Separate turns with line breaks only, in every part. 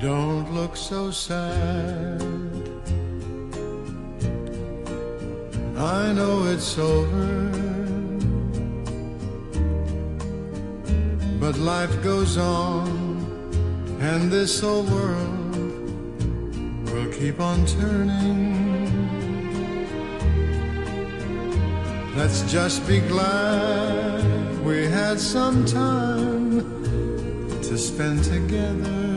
Don't look so sad. I know it's over. But life goes on, and this old world will keep on turning. Let's just be glad we had some time to spend together.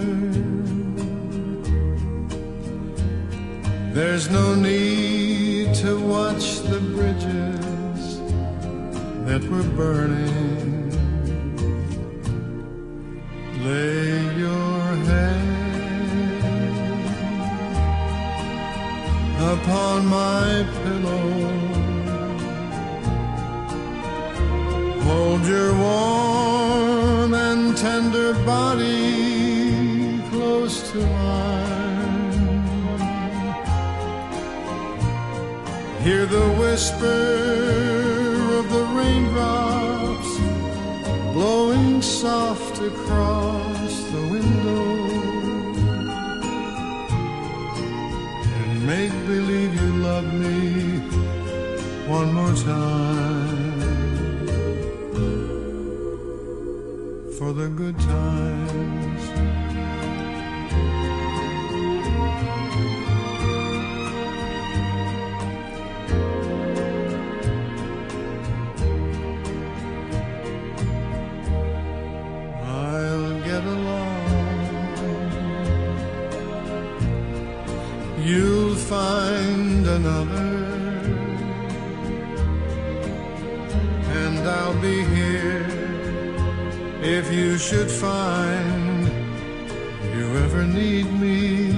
There's no need to watch the bridges that were burning. Lay your head upon my pillow. Hold your warm and tender body close to mine. Hear the whisper of the raindrops blowing soft across the window. And make believe you love me one more time. For the good times. You'll find another, and I'll be here if you should find you ever need me.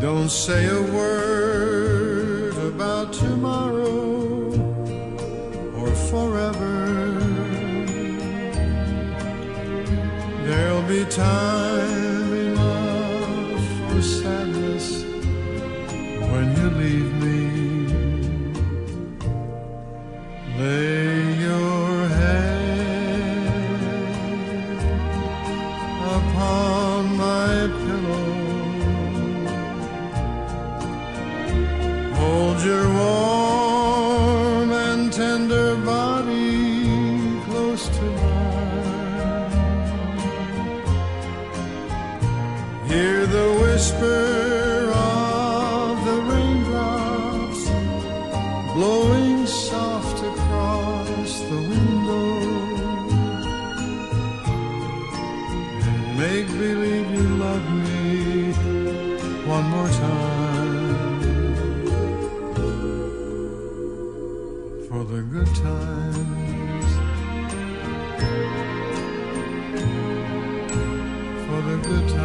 Don't say a word about tomorrow or forever. There'll be time leave me. Lay your head upon my pillow. Hold your warm and tender body close to mine. Hear the whisper the window. And make believe you love me one more time. For the good times. For the good times.